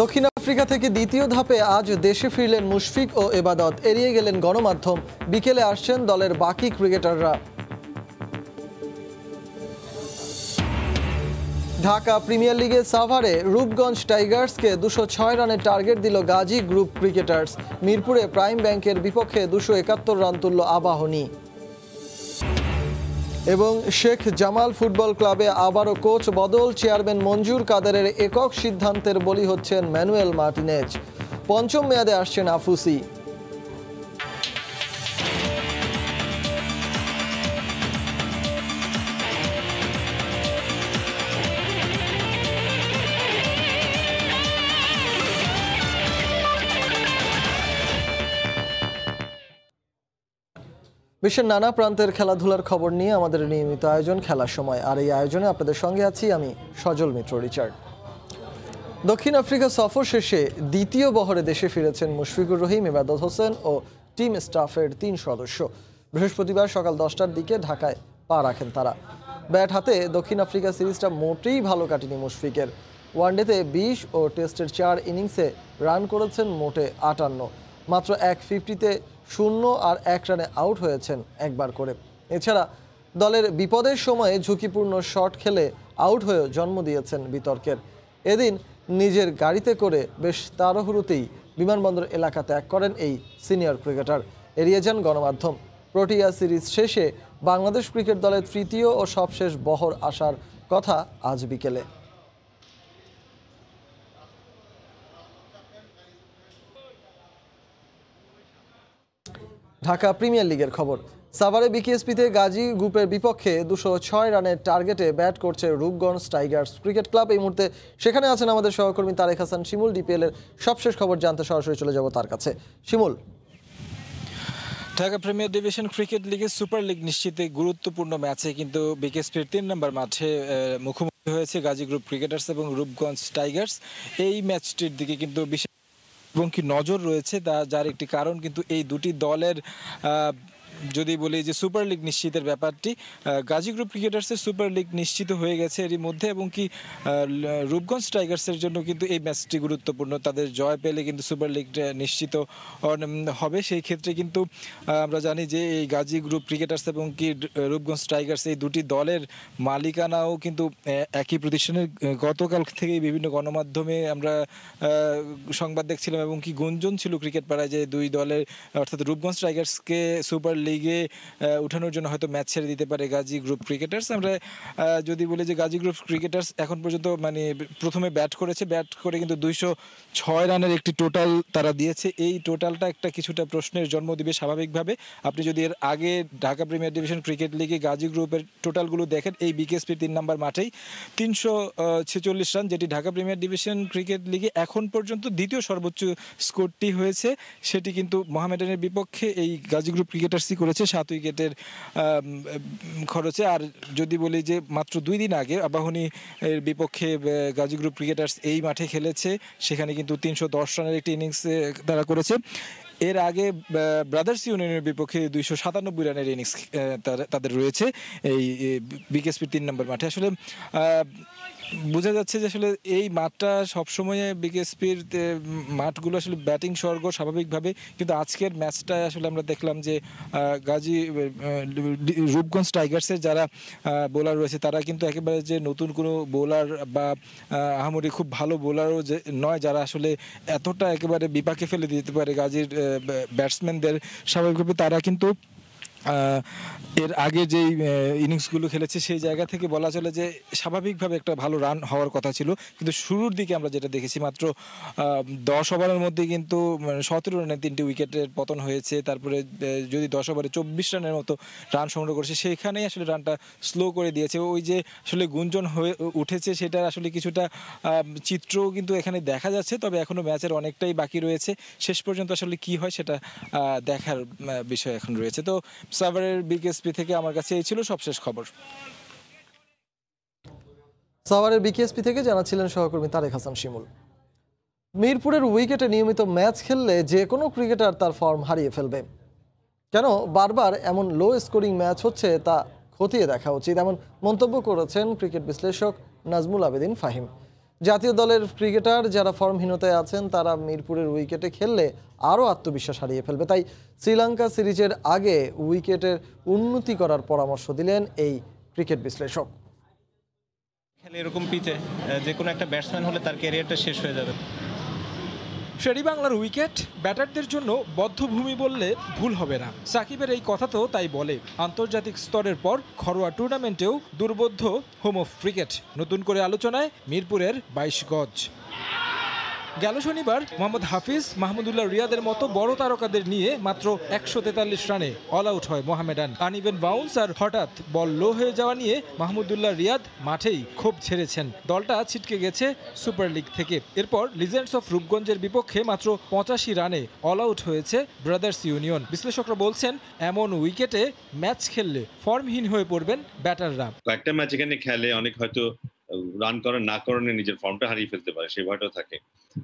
দক্ষিণ আফ্রিকা থেকে দ্বিতীয় ধাপে আজ দেশে ফিরলেন মুশফিক ও এবাদত। এড়িয়ে গেলেন গণমাধ্যম। বিকেলে আসছেন দলের বাকি ক্রিকেটাররা। ঢাকা প্রিমিয়ার লিগে সাভারে রূপগঞ্জ টাইগার্সকে দুশো ছয় রানের টার্গেট দিল গাজী গ্রুপ ক্রিকেটার্স। মিরপুরে প্রাইম ব্যাংকের বিপক্ষে দুশো একাত্তর রান তুলল আবাহনী। এবং শেখ জামাল ফুটবল ক্লাবে আবারও কোচ বদল চেয়ারম্যান মঞ্জুর কাদেরের একক সিদ্ধান্তের বলি হচ্ছেন ম্যানুয়েল মার্টিনেজ। পঞ্চম মেয়াদে আসছেন আফুসি। বিশ্বের নানা প্রান্তের খেলাধুলার খবর নিয়ে আমাদের নিয়মিত আয়োজন খেলার সময়। আর এই আয়োজনে আপনাদের সঙ্গে আছি আমি সজল মিত্র, রিচার্ড। দক্ষিণ আফ্রিকা সফর শেষে দ্বিতীয় বহরে দেশে ফিরেছেন মুশফিকুর রহিম ইবাদত হোসেন ও টিম স্টাফের তিন সদস্য। বৃহস্পতিবার সকাল দশটার দিকে ঢাকায় পা রাখেন তারা। ব্যাট হাতে দক্ষিণ আফ্রিকা সিরিজটা মোটেই ভালো কাটেনি মুশফিকের। ওয়ানডেতে বিশ ও টেস্টের চার ইনিংসে রান করেছেন মোটে আটান্ন। মাত্র এক ফিফটিতে শূন্য আর এক রানে আউট হয়েছেন একবার করে। এছাড়া দলের বিপদের সময়ে ঝুঁকিপূর্ণ শট খেলে আউট হয়েও জন্ম দিয়েছেন বিতর্কের। এদিন নিজের গাড়িতে করে বেশ তাড়াহুড়োতেই বিমানবন্দর এলাকা ত্যাগ করেন এই সিনিয়র ক্রিকেটার। এড়িয়ে যান গণমাধ্যম। প্রোটিয়া সিরিজ শেষে বাংলাদেশ ক্রিকেট দলের তৃতীয় ও সবশেষ বহর আসার কথা আজ বিকেলে। ঢাকা প্রিমিয়ার লিগের খবর। সাভারে বিকেএসপিতে গাজী গ্রুপের বিপক্ষে দুশো ছয় রানের টার্গেটে ব্যাট করছে রূপগঞ্জ টাইগার্স ক্রিকেট ক্লাব। এই মুহূর্তে সেখানে আছেন আমাদের সহকর্মী তারেক হাসান, শিমুল ডিপিএল এর সবশেষ খবর জানতে সরাসরি চলে যাব তার কাছে। Shimul. Dhaka premier division cricket লিগের সুপার লিগ নিশ্চিতে গুরুত্বপূর্ণ ম্যাচে কিন্তু বিকেএসপির তিন নম্বর মাঠে মুখোমুখি হয়েছে গাজী গ্রুপ ক্রিকেটার্স এবং রূপগঞ্জ টাইগার্স। এই ম্যাচটির দিকে কিন্তু বিশেষ এবং কি নজর রয়েছে যার একটি কারণ কিন্তু এই দুটি দলের যদি বলি যে সুপার লিগ নিশ্চিতের ব্যাপারটি গাজী গ্রুপ ক্রিকেটার্সের সুপার লিগ নিশ্চিত হয়ে গেছে এরই মধ্যে এবং কি রূপগঞ্জ টাইগার্সের জন্য কিন্তু এই ম্যাচটি গুরুত্বপূর্ণ। তাদের জয় পেলে কিন্তু সুপার লিগটা নিশ্চিত হবে। সেই ক্ষেত্রে কিন্তু আমরা জানি যে এই গাজী গ্রুপ ক্রিকেটার্স এবং কি রূপগঞ্জ টাইগার্স এই দুটি দলের মালিকানাও কিন্তু একই প্রতিষ্ঠানের গতকাল থেকেই বিভিন্ন গণমাধ্যমে আমরা সংবাদ দেখছিলাম এবং কি গুঞ্জন ছিল ক্রিকেট পাড়ায় যে দুই দলের, অর্থাৎ রূপগঞ্জ টাইগার্সকে সুপার লিগে আহ, উঠানোর জন্য হয়তো ম্যাচ ছেড়ে দিতে পারে গাজী গ্রুপ ক্রিকেটার্স। আমরা যদি বলি যে গাজী গ্রুপ ক্রিকেটার্স এখন পর্যন্ত মানে প্রথমে ব্যাট করেছে ব্যাট করে কিন্তু দুইশো ছয় রানের একটি টোটাল তারা দিয়েছে। এই টোটালটা একটা কিছুটা প্রশ্নের জন্ম দিবে স্বাভাবিকভাবে। আপনি যদি এর আগে ঢাকা প্রিমিয়ার ডিভিশন ক্রিকেট লিগে গাজী গ্রুপের টোটালগুলো দেখেন এই বিকেএসপির তিন নম্বর মাঠেই তিনশো ছেচল্লিশ রান যেটি ঢাকা প্রিমিয়ার ডিভিশন ক্রিকেট লিগে এখন পর্যন্ত দ্বিতীয় সর্বোচ্চ স্কোরটি হয়েছে সেটি কিন্তু মোহামেডানের বিপক্ষে এই গাজী গ্রুপ ক্রিকেটার্সই করেছে সাত উইকেটের খরচে। আর যদি বলি যে মাত্র দুই দিন আগে আবাহনী এর বিপক্ষে গাজী গ্রুপ ক্রিকেটার্স এই মাঠে খেলেছে, সেখানে কিন্তু তিনশো দশ রানের একটি ইনিংস তারা করেছে। এর আগে ব্রাদার্স ইউনিয়নের বিপক্ষে দুইশো সাতানব্বই রানের ইনিংস তাদের রয়েছে। এই বিকেএসপির তিন নম্বর মাঠে। আসলে বোঝা যাচ্ছে যে আসলে এই মাঠটা সবসময় বিকেএসপির মাঠগুলো আসলে ব্যাটিং স্বর্গ স্বাভাবিকভাবে। কিন্তু আজকের ম্যাচটায় আসলে আমরা দেখলাম যে গাজী রূপগঞ্জ টাইগার্সের যারা বোলার রয়েছে তারা কিন্তু একেবারে যে নতুন কোনো বোলার বা আহ, আহামরি খুব ভালো বোলারও যে নয় যারা আসলে এতটা একেবারে বিপাকে ফেলে দিতে পারে গাজীর ব্যাটসম্যানদের। স্বাভাবিকভাবে তারা কিন্তু এর আগে যেই ইনিংসগুলো খেলেছে সেই জায়গা থেকে বলা চলে যে স্বাভাবিকভাবে একটা ভালো রান হওয়ার কথা ছিল। কিন্তু শুরুর দিকে আমরা যেটা দেখেছি মাত্র দশ ওভারের মধ্যে কিন্তু সতেরো রানে তিনটি উইকেটের পতন হয়েছে। তারপরে যদি দশ ওভারে চব্বিশ রানের মতো রান সংগ্রহ করেছে সেখানেই আসলে রানটা স্লো করে দিয়েছে। ওই যে আসলে গুঞ্জন হয়ে উঠেছে সেটা আসলে কিছুটা চিত্রও কিন্তু এখানে দেখা যাচ্ছে। তবে এখনও ম্যাচের অনেকটাই বাকি রয়েছে। শেষ পর্যন্ত আসলে কি হয় সেটা দেখার বিষয় এখন রয়েছে। তো সাভারের বিকেএসপি থেকে আমার কাছে এই ছিল সবশেষ খবর। সাভারের বিকেএসপি থেকে জানাচ্ছিলেন সহকর্মী তারেক হাসান শিমুল। মিরপুরের উইকেটে নিয়মিত ম্যাচ খেললে যে কোনো ক্রিকেটার তার ফর্ম হারিয়ে ফেলবে। কেন? বারবার এমন লো স্কোরিং ম্যাচ হচ্ছে তা খতিয়ে দেখা উচিত, এমন মন্তব্য করেছেন ক্রিকেট বিশ্লেষক নাজমুল আবেদিন ফাহিম। জাতীয় দলের ক্রিকেটার যারা ফর্মহীনতায় আছেন, তারা মিরপুরের উইকেটে খেললে আরও আত্মবিশ্বাস হারিয়ে ফেলবে। তাই শ্রীলঙ্কা সিরিজের আগে উইকেটের উন্নতি করার পরামর্শ দিলেন এই ক্রিকেট বিশ্লেষক। খেলে এরকম পিচে যে কোনো একটা ব্যাটসম্যান হলে তার ক্যারিয়ারটা শেষ হয়ে যাবে। বাংলার উইকেট ব্যাটারদের জন্য বদ্ধভূমি বললে ভুল হবে না। সাকিবের এই কথা তো তাই বলে। আন্তর্জাতিক স্তরের পর ঘরোয়া টুর্নামেন্টেও দুর্বোধ্য হোম অফ ক্রিকেট। নতুন করে আলোচনায় মিরপুরের বাইশ গজ। গেল শনিবার মোহাম্মদ হাফিজ মাহমুদুল্লাহ রিয়াদের মতো বড় তারকাদের নিয়ে মাত্র একশো তেতাল্লিশ রানে অল আউট হয় মোহামেডান। আনইভেন বাউন্স আর হঠাৎ বল লো হয়ে যাওয়া নিয়ে মাহমুদুল্লাহ রিয়াদ মাঠেই ক্ষোভ ছেড়েছেন। দলটা ছিটকে গেছে সুপার লিগ থেকে। এরপর লিজেন্ডস অফ রূপগঞ্জের বিপক্ষে মাত্র পঁচাশি রানে অল আউট হয়েছে ব্রাদার্স ইউনিয়ন বিশ্লেষকরা বলছেন, এমন উইকেটে ম্যাচ খেললে ফর্মহীন হয়ে পড়বেন ব্যাটাররা। কয়েকটা ম্যাচ এখানে খেলে অনেক হয়তো রান করার, না করানে নিজের ফর্মটা হারিয়ে ফেলতে পারে, সেই ভয়টাও থাকে।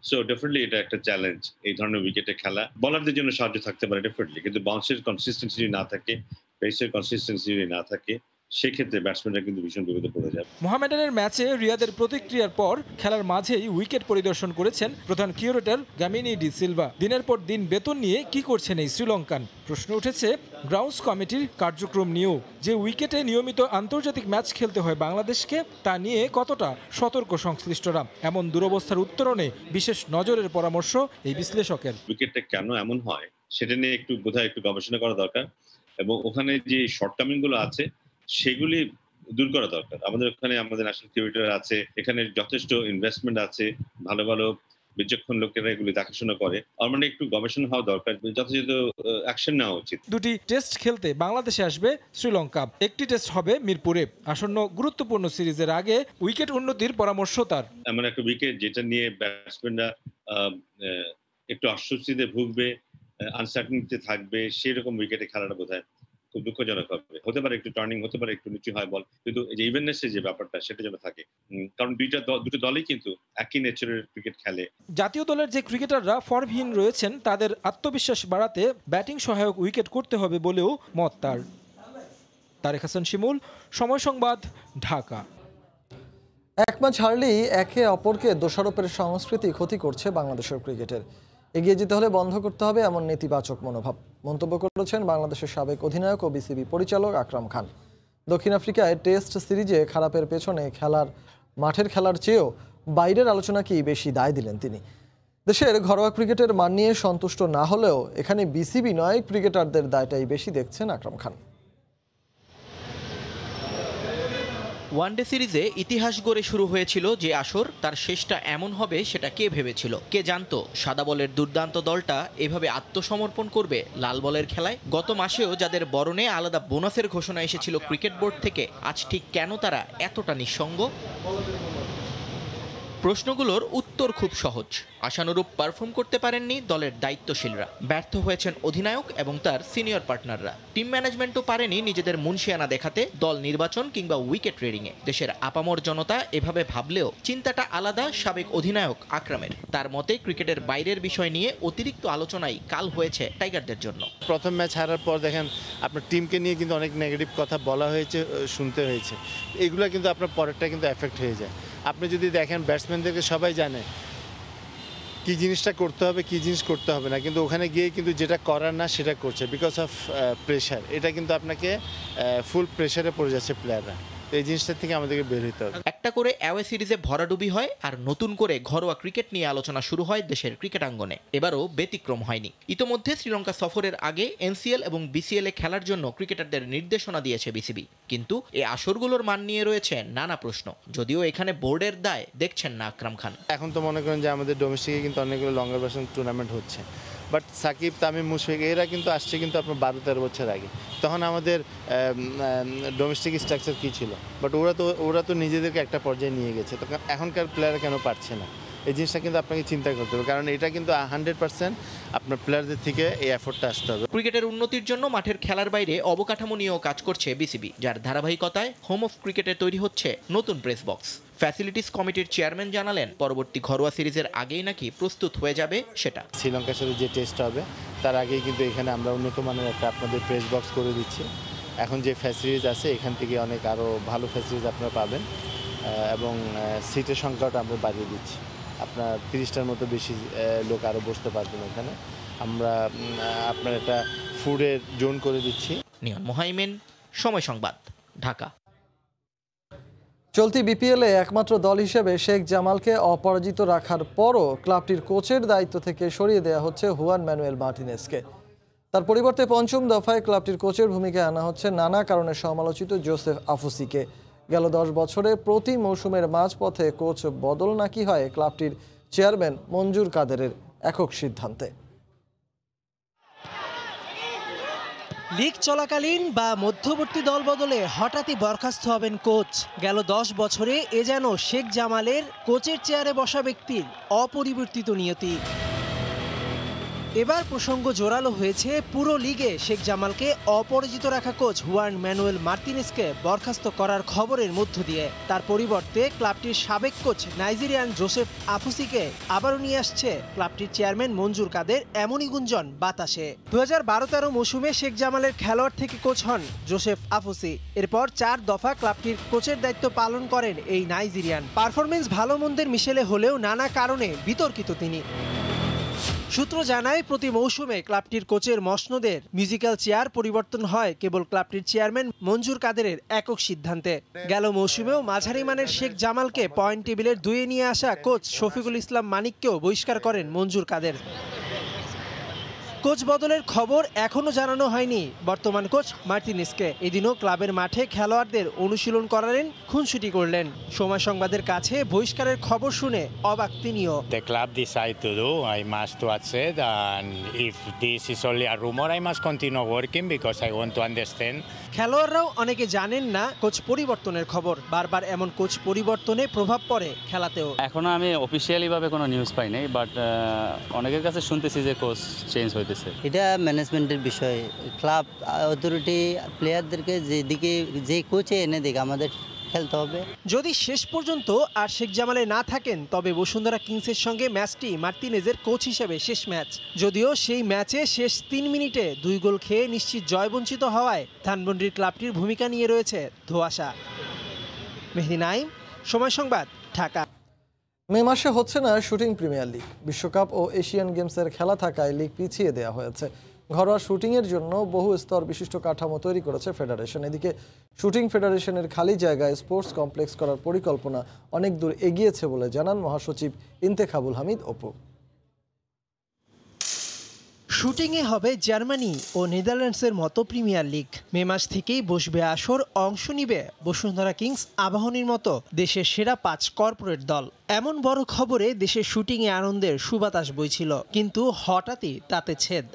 সো ডেফিনেটলি এটা একটা চ্যালেঞ্জ এই ধরনের উইকেটে খেলা। বলারদের জন্য সাহায্য থাকতে পারে ডেফিনেটলি কিন্তু বাউন্সের কনসিস্টেন্সি যদি না থাকে পেসের কনসিস্টেন্সি যদি না থাকে সেক্ষেত্রে ব্যাটসম্যানরা কিন্তু ভীষণ বিপদে পড়ে যাবে। মোহামেডানের ম্যাচে রিয়াদের প্রতিক্রিয়ার পর খেলার মাঝেই উইকেট পরিদর্শন করেছেন প্রধান কিউরেটর গামিনী ডি সিলভা। দিনের পর দিন বেতন নিয়ে কি করছেন এই শ্রীলঙ্কান? প্রশ্ন উঠেছে গ্রাউন্ডস কমিটির কার্যক্রম নিয়েও যে উইকেটে নিয়মিত আন্তর্জাতিক ম্যাচ খেলতে হয় বাংলাদেশকে তা নিয়ে কতটা সতর্ক সংশ্লিষ্টরা? এমন দুরবস্থার উত্তরণে বিশেষ নজরের পরামর্শ এই বিশ্লেষকের। উইকেটটা কেন এমন হয় সেটা নিয়ে একটু বোধহয় একটু গবেষণা করা দরকার। এবং ওখানে যে শর্টকামিংগুলো আছে সেগুলি দূর করা দরকার। আমাদের ওখানে আমাদের ন্যাশনাল ক্রিকেটার আছে এখানে যথেষ্ট ইনভেস্টমেন্ট আছে ভালো ভালো বিচক্ষণ লোকেরা এগুলি দেখাশোনা করে। আর মানে একটু গবেষণা হওয়া দরকার যথাযথ অ্যাকশন নেওয়া উচিত। দুটি টেস্ট খেলতে বাংলাদেশে আসবে শ্রীলঙ্কা। একটি টেস্ট হবে মিরপুরে। আসন্ন গুরুত্বপূর্ণ সিরিজের আগে উইকেট উন্নতির পরামর্শ তার। এমন একটা উইকেট যেটা নিয়ে ব্যাটসম্যানরা একটু অস্বস্তিতে ভুগবে আনসার্টিনিতে থাকবে সেরকম উইকেটে খেলাটা বোধ খুব দুঃখজনক হবে। হতে পারে একটু টার্নিং হতে পারে একটু নিচু হয় বল কিন্তু এই যে ইভেন্টনেসের যে ব্যাপারটা সেটা যেন থাকে। কারণ দুইটা দল দুটো দলই কিন্তু একই নেচারের ক্রিকেট খেলে। জাতীয় দলের যে ক্রিকেটাররা ফর্মহীন রয়েছেন তাদের আত্মবিশ্বাস বাড়াতে ব্যাটিং সহায়ক উইকেট করতে হবে বলেও মত তার। তারেক হাসান শিমুল সময় সংবাদ ঢাকা। এক ম্যাচ হারলেই একে অপরকে দোষারোপের সংস্কৃতি ক্ষতি করছে বাংলাদেশের ক্রিকেটের। এগিয়ে যেতে হলে বন্ধ করতে হবে এমন নেতিবাচক মনোভাব। মন্তব্য করেছেন বাংলাদেশের সাবেক অধিনায়ক ও বিসিবি পরিচালক আকরাম খান। দক্ষিণ আফ্রিকায় টেস্ট সিরিজে খারাপের পেছনে খেলার, মাঠের খেলার চেয়েও বাইরের আলোচনা কি বেশি দায় দিলেন তিনি? দেশের ঘরোয়া ক্রিকেটের মান নিয়ে সন্তুষ্ট না হলেও এখানে বিসিবি নয়, ক্রিকেটারদের দায়টাই বেশি দেখছেন আকরাম খান। ওয়ানডে সিরিজে ইতিহাস গড়ে শুরু হয়েছিল যে আসর, তার শেষটা এমন হবে সেটা কে ভেবেছিল? কে জানত? সাদা বলের দুর্দান্ত দলটা এভাবে আত্মসমর্পণ করবে লাল বলের খেলায়? গত মাসেও যাদের বরণে আলাদা বোনাসের ঘোষণা এসেছিল ক্রিকেট বোর্ড থেকে, আজ ঠিক কেন তারা এতটা নিঃসঙ্গ? প্রশ্নগুলোর উত্তর খুব সহজ। আশানুরূপ পারফর্ম করতে পারেননি দলের দায়িত্বশীলরা। ব্যর্থ হয়েছেন অধিনায়ক এবং তার সিনিয়র পার্টনাররা টিম ম্যানেজমেন্টও পারেনি নিজেদের মুনশিয়ানা দেখাতে দল নির্বাচন কিংবা উইকেট রেডিংয়ে দেশের আপামর জনতা এভাবে ভাবলেও চিন্তাটা আলাদা সাবেক অধিনায়ক আকরামের। তার মতে ক্রিকেটের বাইরের বিষয় নিয়ে অতিরিক্ত আলোচনাই কাল হয়েছে টাইগারদের জন্য। প্রথম ম্যাচ হারার পর দেখেন আপনার টিমকে নিয়ে কিন্তু অনেক নেগেটিভ কথা বলা হয়েছে শুনতে হয়েছে। এগুলো কিন্তু আপনার পরেরটা কিন্তু এফেক্ট হয়ে যায়। আপনি যদি দেখেন ব্যাটসম্যানদেরকে সবাই জানে কি জিনিসটা করতে হবে, কি জিনিস করতে হবে না, কিন্তু ওখানে গিয়ে কিন্তু যেটা করার না সেটা করছে বিকজ অফ প্রেশার এটা কিন্তু আপনাকে ফুল প্রেশারে পড়ে যাচ্ছে প্লেয়াররা এই জিনিসটা থেকে আমাদেরকে বের হতে হবে। একটা করে অ্যাওয়ে সিরিজে ভরাডুবি হয় আর নতুন করে ঘরোয়া ক্রিকেট নিয়ে আলোচনা শুরু হয় দেশের ক্রিকেট আঙ্গনে। এবারও ব্যতিক্রম হয়নি। ইতোমধ্যে শ্রীলঙ্কা সফরের আগে এনসিএল এবং বিসিএল এ খেলার জন্য ক্রিকেটারদের নির্দেশনা দিয়েছে বিসিবি। কিন্তু এই আসরগুলোর মান নিয়ে রয়েছে নানা প্রশ্ন। যদিও এখানে বোর্ডের দায় দেখছেন না আকরাম খান। এখন তো মনে করেন যে আমাদের ডোমেস্টিকে কিন্তু অনেকগুলো লঙ্গার ভার্সন টুর্নামেন্ট হচ্ছে। বাট সাকিব, তামিম, মুশফিক, এরা কিন্তু আসছে কিন্তু আপনার বারো তেরো বছর আগে। তখন আমাদের ডোমেস্টিক স্ট্রাকচার কী ছিল? বাট ওরা তো ওরা তো নিজেদেরকে একটা পর্যায়ে নিয়ে গেছে। তো এখনকার প্লেয়াররা কেন পারছে না? এই জিনিসটা কিন্তু আপনাকে চিন্তা করতে হবে। কারণ এটা কিন্তু হান্ড্রেড পার্সেন্ট আপনার প্লেয়ারদের থেকে এই এফোর্টটা আসতে হবে। ক্রিকেটের উন্নতির জন্য মাঠের খেলার বাইরে অবকাঠামো নিয়েও কাজ করছে বিসিবি, যার ধারাবাহিকতায় হোম অফ ক্রিকেটে তৈরি হচ্ছে নতুন প্রেস বক্স ফ্যাসিলিটিস কমিটির চেয়ারম্যান জানালেন পরবর্তী ঘরোয়া সিরিজের আগেই নাকি প্রস্তুত হয়ে যাবে সেটা। শ্রীলঙ্কার সাথে যে টেস্ট হবে তার আগেই কিন্তু এখানে আমরা উন্নত মানের একটা আপনাদের প্রেস বক্স করে দিচ্ছি। এখন যে ফ্যাসিলিটিস আছে এখান থেকে অনেক আরও ভালো ফ্যাসিলিটিস আপনারা পাবেন এবং সিটের সংখ্যাটা আমরা বাড়িয়ে দিচ্ছি। আপনার তিরিশটার মতো বেশি লোক আরও বসতে পারবেন এখানে। আমরা আপনার একটা ফুডের জোন করে দিচ্ছি। নিয়ন মোহাইমেন সময় সংবাদ ঢাকা। চলতি বিপিএলে একমাত্র দল হিসেবে শেখ জামালকে অপরাজিত রাখার পরও ক্লাবটির কোচের দায়িত্ব থেকে সরিয়ে দেওয়া হচ্ছে হুয়ান ম্যানুয়েল মার্টিনেসকে তার পরিবর্তে পঞ্চম দফায় ক্লাবটির কোচের ভূমিকায় আনা হচ্ছে নানা কারণে সমালোচিত জোসেফ আফুসিকে। গেল দশ বছরে প্রতি মৌসুমের মাঝপথে কোচ বদল নাকি হয় ক্লাবটির চেয়ারম্যান মঞ্জুর কাদেরের একক সিদ্ধান্তে। লিগ চলাকালীন বা মধ্যবর্তী দল বদলে হঠাৎই বরখাস্ত হবেন কোচ। গেল দশ বছরে এ যেন শেখ জামালের কোচের চেয়ারে বসা ব্যক্তির অপরিবর্তিত নিয়তি। এবার প্রসঙ্গ জোরালো হয়েছে পুরো লিগে শেখ জামালকে অপরাজিত রাখা কোচ হুয়ান ম্যানুয়েল মার্টিনেসকে বরখাস্ত করার খবরের মধ্য দিয়ে। তার পরিবর্তে ক্লাবটির সাবেক কোচ নাইজেরিয়ান জোসেফ আফুসিকে আবারও নিয়ে আসছে ক্লাবটির চেয়ারম্যান মঞ্জুর কাদের এমনই গুঞ্জন বাতাসে। দু হাজার বারো তেরো মৌসুমে শেখ জামালের খেলোয়াড় থেকে কোচ হন জোসেফ আফুসি। এরপর চার দফা ক্লাবটির কোচের দায়িত্ব পালন করেন এই নাইজেরিয়ান। পারফরমেন্স ভালো মন্দের মিশেলে হলেও নানা কারণে বিতর্কিত তিনি। সূত্র জানায়, প্রতি মৌসুমে ক্লাবটির কোচের মসনদের মিউজিক্যাল চেয়ার পরিবর্তন হয় কেবল ক্লাবটির চেয়ারম্যান মঞ্জুর কাদেরের একক সিদ্ধান্তে। গেল মৌসুমেও মাঝারি মানের শেখ জামালকে পয়েন্ট টেবিলের দুয়ে নিয়ে আসা কোচ শফিকুল ইসলাম মানিককেও বহিষ্কার করেন মঞ্জুর কাদের। কোচ বদলের খবর এখনও জানানো হয়নি। বর্তমান কোচ মার্টিনিসকে এদিনও ক্লাবের মাঠে খেলোয়াড়দের অনুশীলন করালেন খুনসুটি করলেন। সময় সংবাদের কাছে বহিষ্কারের খবর শুনে অবাক তিনিও। The club decide to do. I must to accept, and if this is only a rumor, I must continue working because I want to understand. খেলোয়াড়রাও অনেকে জানেন না কোচ পরিবর্তনের খবর। বারবার এমন কোচ পরিবর্তনে প্রভাব পড়ে খেলাতেও। এখনও আমি অফিসিয়ালি ভাবে কোনো নিউজ পাই নাই বাট অনেকের কাছে শুনতেছি যে কোচ চেঞ্জ হইতেছে? এটা ম্যানেজমেন্টের বিষয়। ক্লাব অথরিটি প্লেয়ারদেরকে যেদিকে যে কোচে এনে দিকে আমাদের খেলতে হবে। যদি শেষ পর্যন্ত আর শেখ জামালে না থাকেন তবে বসুন্ধরা কিংসের সঙ্গে ম্যাচটি মার্তিনেজের কোচ হিসেবে শেষ ম্যাচ। যদিও সেই ম্যাচে শেষ তিন মিনিটে দুই গোল খেয়ে নিশ্চিত জয়বঞ্চিত হওয়ায় ধানমন্ডির ক্লাবটির ভূমিকা নিয়ে রয়েছে ধোয়াশা। মেহদি নাইম সময় সংবাদ ঢাকা। মে মাসে হচ্ছে না শুটিং প্রিমিয়ার লিগ। বিশ্বকাপ ও এশিয়ান গেমসের খেলা থাকায় লিগ পিছিয়ে দেওয়া হয়েছে। ঘরোয়া শুটিংয়ের জন্য বহু স্তর বিশিষ্ট কাঠামো তৈরি করেছে ফেডারেশন। এদিকে শুটিং ফেডারেশনের খালি জায়গায় স্পোর্টস কমপ্লেক্স করার পরিকল্পনা অনেক দূর এগিয়েছে বলে জানান মহাসচিব ইন্তেখাবুল হামিদ অপু। শুটিংয়ে হবে জার্মানি ও নেদারল্যান্ডসের মতো প্রিমিয়ার লিগ। মে মাস থেকেই বসবে আসর, অংশ নিবে বসুন্ধরা কিংস আবাহনীর মতো দেশের সেরা পাঁচ কর্পোরেট দল। এমন বড় খবরে দেশের শুটিংয়ে আনন্দের সুবাতাস বইছিল, কিন্তু হঠাৎই তাতে ছেদ।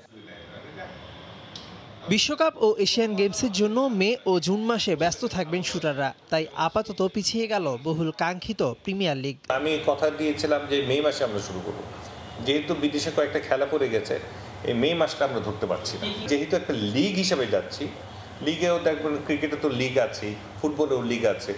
বিশ্বকাপ ও এশিয়ান গেমসের জন্য মে ও জুন মাসে ব্যস্ত থাকবেন শুটাররা, তাই আপাতত পিছিয়ে গেল বহুল কাঙ্ক্ষিত প্রিমিয়ার লিগ। আমি কথা দিয়েছিলাম যে মে মাসে আমরা শুরু করব। যেহেতু বিদেশে কয়েকটা খেলা পড়ে গেছে এই মে মাসটা আমরা ধরতে পারছি না। যেহেতু একটা লিগ হিসাবে যাচ্ছি লিগেও দেখবেন ক্রিকেটে তো লিগ আছে ফুটবলেও লিগ আছে।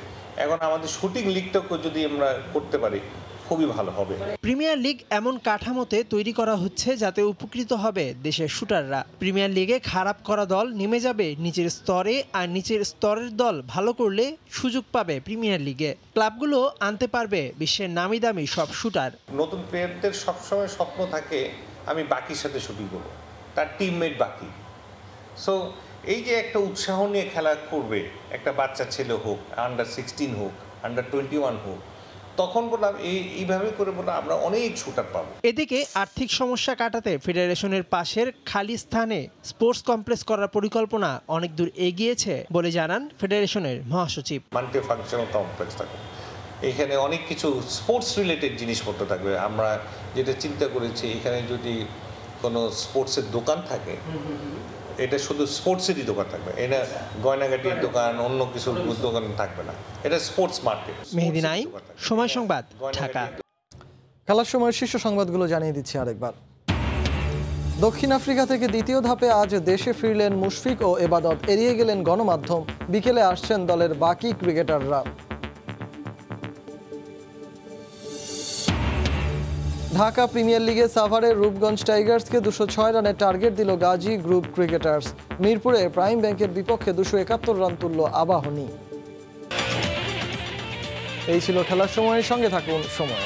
এখন আমাদের শুটিং লিগটাকে যদি আমরা করতে পারি খুবই ভালো হবে। প্রিমিয়ার লিগ এমন কাঠামোতে তৈরি করা হচ্ছে যাতে উপকৃত হবে দেশের শুটাররা প্রিমিয়ার লিগে খারাপ করা দল নেমে যাবে নিচের স্তরে আর নিচের স্তরের দল ভালো করলে সুযোগ পাবে প্রিমিয়ার লিগে ক্লাবগুলো আনতে পারবে বিশ্বের নামি দামি সব শুটার নতুন প্লেয়ারদের সবসময় স্বপ্ন থাকে আমি বাকির সাথে শুটিং করব। তার টিমমেট বাকি। সো এই যে একটা উৎসাহ নিয়ে খেলা করবে একটা বাচ্চা ছেলে হোক আন্ডার সিক্সটিন হোক আন্ডার টোয়েন্টি ওয়ান হোক তখন বললাম এই এইভাবে করে বললাম আমরা অনেক শুটার পাবো। এদিকে আর্থিক সমস্যা কাটাতে ফেডারেশনের পাশের খালি স্থানে স্পোর্টস কমপ্লেক্স করার পরিকল্পনা অনেক দূর এগিয়েছে বলে জানান ফেডারেশনের মহাসচিব। মাল্টি ফাংশনাল কমপ্লেক্স থাকবে এখানে অনেক কিছু স্পোর্টস রিলেটেড জিনিসপত্র থাকবে। আমরা যেটা চিন্তা করেছি এখানে যদি কোনো স্পোর্টসের দোকান থাকে এটা শুধু স্পোর্টসেরই দোকান থাকবে। এটা গয়নাগাটির দোকান অন্য কিছু দোকান থাকবে না। এটা স্পোর্টস মার্কেট মেহেদি নাইম সময় সংবাদ ঢাকা। খেলার সময় শীর্ষ সংবাদগুলো জানিয়ে দিচ্ছি আরেকবার। দক্ষিণ আফ্রিকা থেকে দ্বিতীয় ধাপে আজ দেশে ফিরলেন মুশফিক ও এবাদত। এড়িয়ে গেলেন গণমাধ্যম। বিকেলে আসছেন দলের বাকি ক্রিকেটাররা। ঢাকা প্রিমিয়ার লিগে সাভারে রূপগঞ্জ টাইগার্সকে দুশো ছয় রানের টার্গেট দিল গাজী গ্রুপ ক্রিকেটার্স। মিরপুরে প্রাইম ব্যাংকের বিপক্ষে দুশো একাত্তর রান তুলল আবাহনী। এই ছিল খেলার সময়ের সঙ্গে থাকুন সময়।